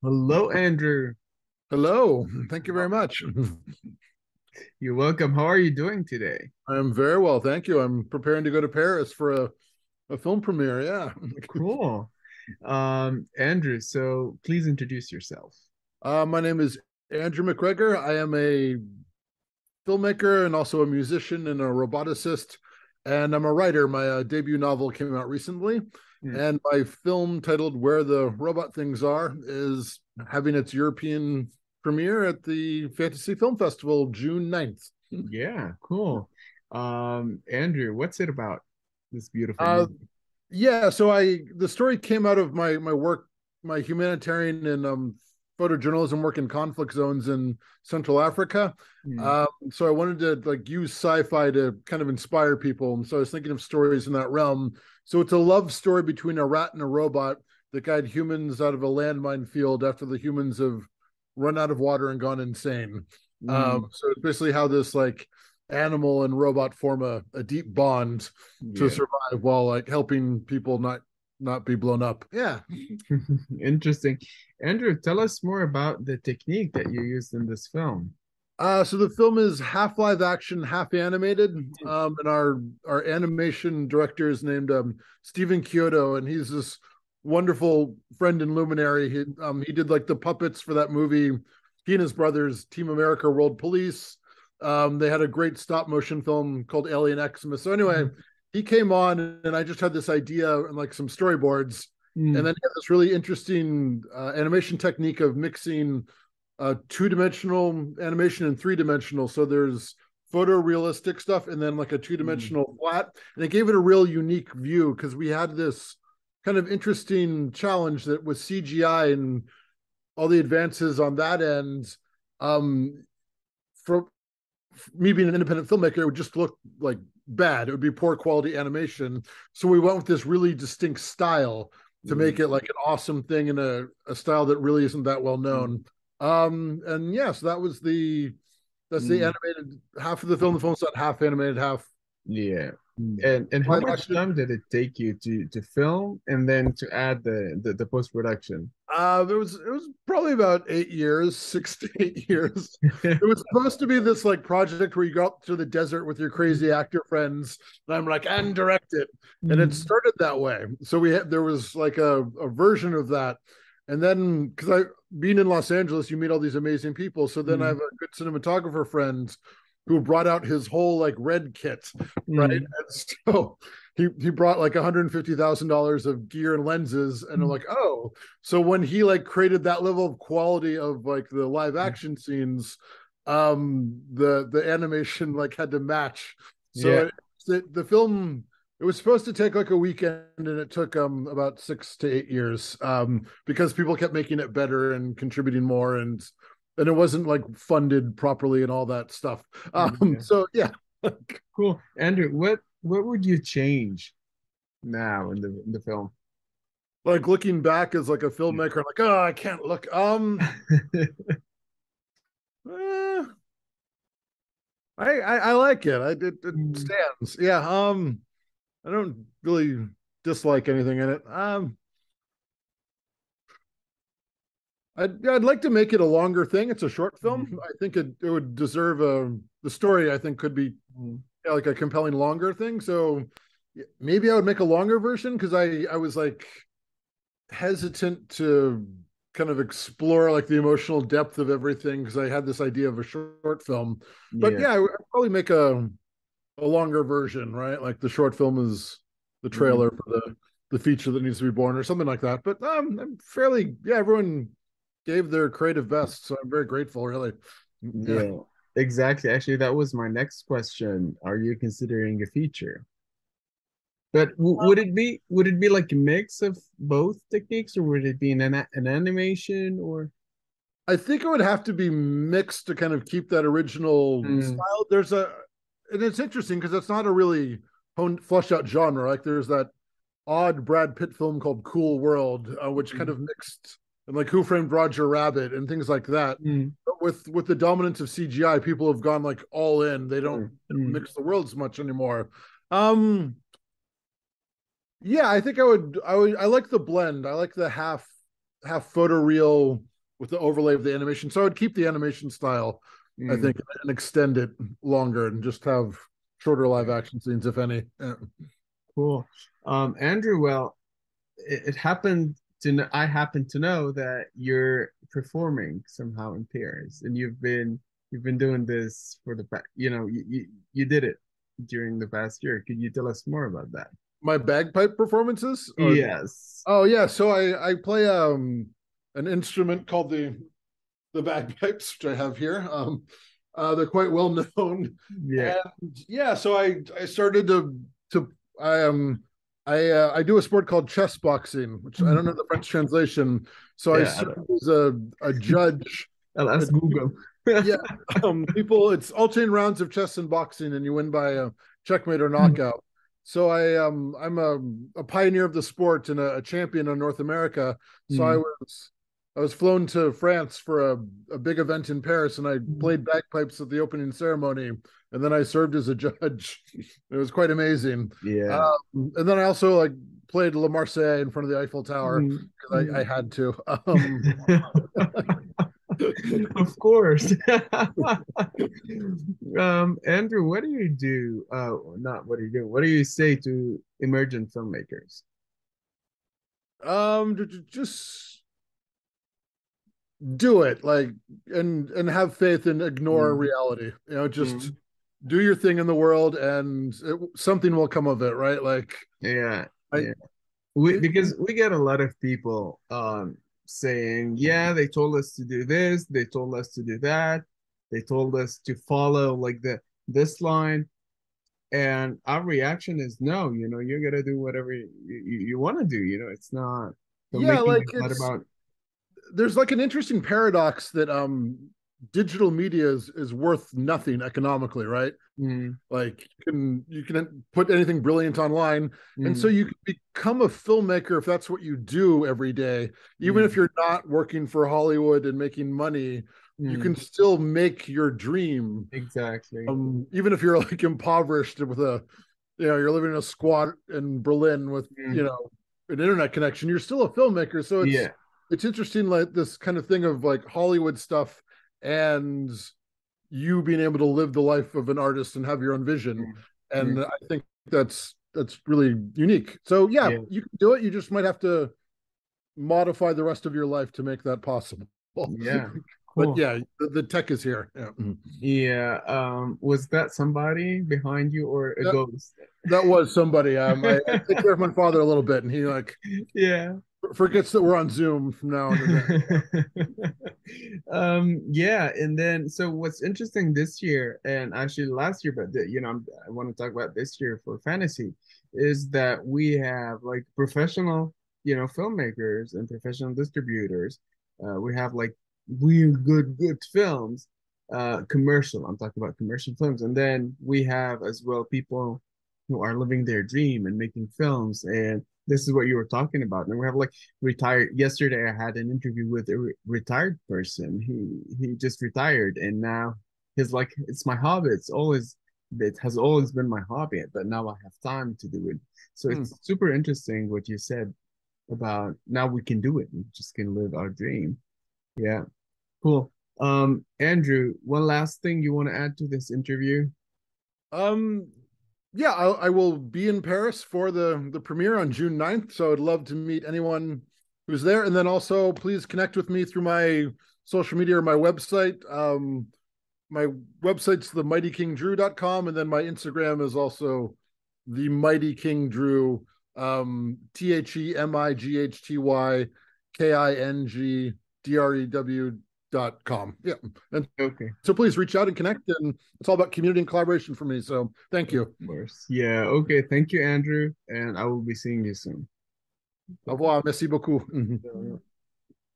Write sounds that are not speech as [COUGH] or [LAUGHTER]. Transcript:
Hello, Andrew. Hello. Thank you very much. [LAUGHS] You're welcome. How are you doing today? I'm very well, thank you. I'm preparing to go to Paris for a, a film premiere. Yeah. [LAUGHS] Cool. Um, Andrew, so please introduce yourself. Uh, my name is Andrew McGregor. I am a filmmaker and also a musician and a roboticist, and I'm a writer. My uh, debut novel came out recently, Hmm. and my film titled "Where the Robot Things Are" is having its European premiere at the Fantasy Film Festival June 9th. [LAUGHS] Yeah, cool. Um, Andrew, what's it about? This beautiful Uh, yeah so i the story came out of my my work my humanitarian and um photojournalism work in conflict zones in central africa. Hmm. um so i wanted to like use sci-fi to kind of inspire people. And so i was thinking of stories in that realm. So it's a love story between a rat and a robot that guide humans out of a landmine field after the humans have run out of water and gone insane. Hmm. um so it's basically how this like animal and robot form a, a deep bond to survive while like helping people not not be blown up. Yeah. [LAUGHS] Interesting. Andrew, tell us more about the technique that you used in this film. Uh so the film is half live action, half animated. Um and our our animation director is named um Stephen Chiodo and he's this wonderful friend and luminary. He um he did like the puppets for that movie. He and his brothers Team America World Police. Um they had a great stop motion film called Alien Xmas. So anyway, he came on and I just had this idea and like some storyboards. Hmm. and then he had this really interesting uh, animation technique of mixing uh, two-dimensional animation and three-dimensional. So there's photorealistic stuff and then like a two-dimensional flat. And it gave it a real unique view because we had this kind of interesting challenge that with cgi and all the advances on that end um for me being an independent filmmaker it would just look like bad it would be poor quality animation so we went with this really distinct style to make it like an awesome thing in a, a style that really isn't that well known. Um, and yes, that was the that's the Mm. animated half of the film. The film's not half animated, half Yeah. And and how much time did it take you to to film and then to add the the, the post production? Uh there was it was probably about eight years, [LAUGHS] six to eight years. it was supposed to be this like project where you go out to the desert with your crazy actor friends, and I'm like, and direct it. and it started that way so we had there was like a, a version of that and then because i being in los angeles you meet all these amazing people so then Mhm. i have a good cinematographer friend who brought out his whole like red kit right Mm. and so he he brought like $150000 of gear and lenses and i'm Mhm. like oh so when he like created that level of quality of like the live action scenes um the the animation like had to match so Yeah. it, the, the film it was supposed to take like a weekend and it took um about six to eight years um because people kept making it better and contributing more and and it wasn't like funded properly and all that stuff um Yeah. so yeah [LAUGHS] Cool. Andrew, what what would you change now in the in the film? like looking back as like a filmmaker like oh i can't look um [LAUGHS] eh, I, I i like it i it, it Mm. stands yeah um i don't really dislike anything in it um I'd, I'd like to make it a longer thing. It's a short film. Mhm. I think it, it would deserve a the story. I think could be Mm. Yeah, like a compelling longer thing. So maybe I would make a longer version because I I was like hesitant to kind of explore like the emotional depth of everything because I had this idea of a short film. But yeah, I would probably make a a longer version, right? Like the short film is the trailer for the the feature that needs to be born or something like that. But um, I'm fairly yeah. Everyone gave their creative best, so I'm very grateful. Really, Yeah, exactly. Actually, that was my next question. Are you considering a feature? But w would it be would it be like a mix of both techniques, or would it be an an, an animation or? I think it would have to be mixed to kind of keep that original Mm. style. There's a, and it's interesting because it's not a really honed, fleshed out genre. Like there's that odd Brad Pitt film called Cool World, uh, which kind of mixed and like Who Framed Roger Rabbit and things like that. Mm, But with with the dominance of CGI, people have gone like all in. They don't mm, mix the worlds much anymore. Um, yeah, I think I would. I would. I like the blend. I like the half have photoreal with the overlay of the animation. So I would keep the animation style, mm. I think, and extend it longer and just have shorter live action scenes, if any. Yeah. Cool. Um, Andrew, well, it, it happened to know, I happen to know that you're performing somehow in Paris, and you've been you've been doing this for the you know you, you, you did it during the past year. Could you tell us more about that? My bagpipe performances? Or... Yes. Oh yeah. So I I play um an instrument called the the bagpipes, which I have here. Um, uh, they're quite well [LAUGHS] known. Yeah. And yeah. So I I started to to I um I uh, I do a sport called chess boxing, which I don't know the French translation. So yeah, I serve as a a judge. [LAUGHS] I'll ask Google. yeah, [LAUGHS] um, people. It's alternate rounds of chess and boxing, and you win by a checkmate or knockout. So I um I'm a, a pioneer of the sport and a, a champion in North America. So mm. I was I was flown to France for a, a big event in Paris, and I mm. played bagpipes at the opening ceremony, and then I served as a judge. [LAUGHS] it was quite amazing. Yeah. Um, and then I also like played Le Marseillaise in front of the Eiffel Tower because mm. I, I, had to. [LAUGHS] Um, [LAUGHS] of course. um, Andrew, what do you do? Uh, not what do you do? What do you say to emergent filmmakers? Um, just do it, like, and and have faith and ignore mm. reality. You know, just mm. Do your thing in the world, and it, something will come of it, right? Like, yeah, I, yeah. We, because we get a lot of people um saying, yeah, they told us to do this, they told us to do that, they told us to follow like the this line. And our reaction is no, you know, you're gonna do whatever you, you, you want to do. You know, it's not yeah, like it's, about there's like an interesting paradox that um digital media is is worth nothing economically, right? Mm. Like you can you can put anything brilliant online, mm. and so mm. you can become a filmmaker if that's what you do every day. Even mm. if you're not working for Hollywood and making money, you can still make your dream. Exactly. Um, even if you're [LAUGHS] like impoverished with a, you know, you're living in a squat in Berlin with you know an internet connection, you're still a filmmaker. So it's yeah. it's interesting, like this kind of thing of like Hollywood stuff and you being able to live the life of an artist and have your own vision. Mm-hmm. and i think that's that's really unique. So yeah, yeah, you can do it. You just might have to modify the rest of your life to make that possible. Yeah. [LAUGHS] Cool. but yeah the, the, tech is here. Yeah. Mm-hmm. yeah um was that somebody behind you or a that, ghost? that was somebody. Um I, I take care of my [LAUGHS] father a little bit and he like yeah. forgets that we're on Zoom from now on. [LAUGHS] um, yeah, and then so what's interesting this year, and actually last year, but the, you know, I want to talk about this year for fantasy, is that we have like professional, you know, filmmakers and professional distributors. Uh, we have like real good, good films, uh, commercial. I'm talking about commercial films, and then we have as well people who are living their dream and making films and this is what you were talking about. And we have like retired yesterday i had an interview with a re- retired person. He he just retired and now he's like it's my hobby. It's always it has always been my hobby but now i have time to do it. So mm. it's super interesting what you said about now we can do it. We just can live our dream. Yeah. Cool. Um andrew one last thing you want to add to this interview? Um yeah, I, I, will be in Paris for the the premiere on June 9th. So I'd love to meet anyone who's there. And then also please connect with me through my social media or my website. Um, my website's the mightykingdrew.com and then my Instagram is also the mighty king drew um T H E M I G H T Y K I N G D R E W dot com. Yeah. And okay. so please reach out and connect and it's all about community and collaboration for me so thank you. Of course. Yeah. Okay. Thank you andrew and i will be seeing you soon. Au revoir. Merci beaucoup. [LAUGHS] Mm-hmm.